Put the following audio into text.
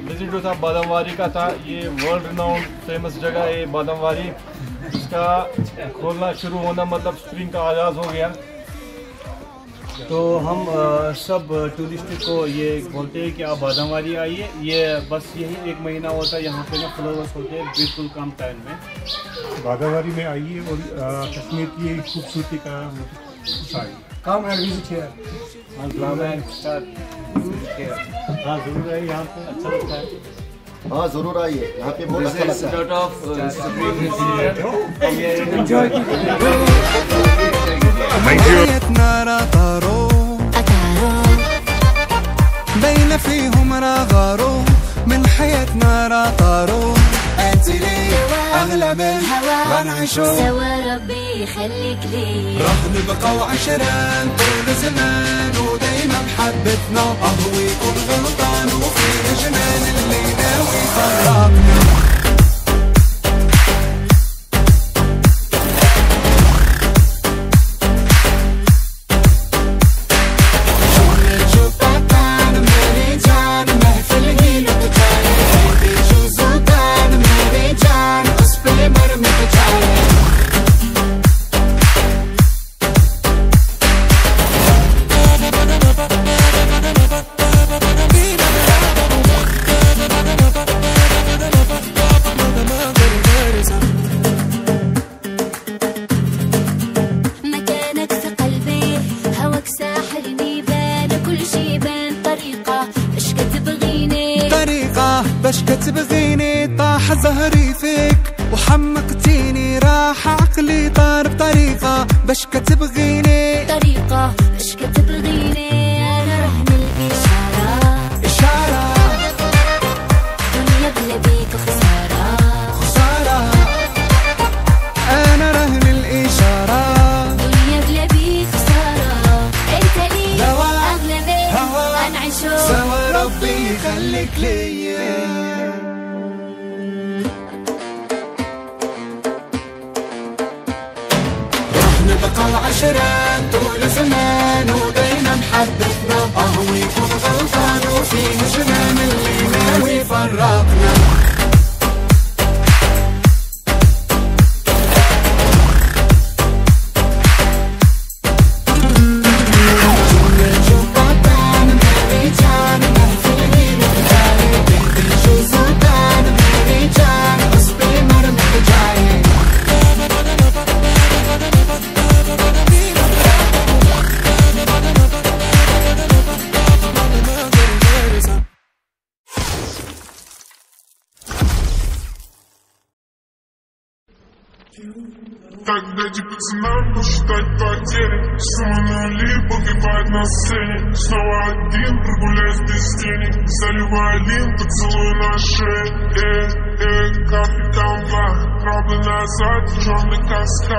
विज़िट जो था बादामवारी का था, ये वर्ल्ड रिनाउंड फ़ेमस जगह है बादामवारी इसका खोलना शुरू होना मतलब स्प्रिंग का आगाज़ हो गया। तो हम आ, सब टूरिस्ट को ये बोलते हैं कि आप बादामवारी आइए। ये बस यही एक महीना होता है यहाँ पे ना फ्लावर्स होते हैं बिल्कुल कम टाइम में। बादावारी में आइए और कश्मीर की खूबसूरती का आइए Come and visit हाँ। ज़रूर है यहाँ पे अच्छा लगता है। हाँ ज़रूर आइए यहाँ पे बहुत अच्छा लगता है। بين فيهم راغاروا من حياتنا طاروا أنت لي اغلى من ما نعيشوا سوا ربي يخليك لي. راح نبقى وعشرين طول زمان ودايما محبتنا اهو يكون غلطان وفي طريقة باش كتبغيني طاح زهري فيك. وحمقتيني راح عقلي طار بطريقة باش كتبغيني. طريقة اش كتبغيني. أنا رهن الإشارة. إشارة. دنيا بلا بيك خسارة. خسارة. أنا رهن الإشارة. دنيا بلا بيك خسارة. لي من هوا نعيشو سوا ربي يخليك ليا. راح نبقى وعشرين طول زمان ودايما محبتنا Дайте пацанам посчитать потери Сумма нули погибает на сцене. Снова один, прогуляюсь без денег Заливаю лин, поцелуй на шее. Э, э, капитан Ва Правда назад, черный каскад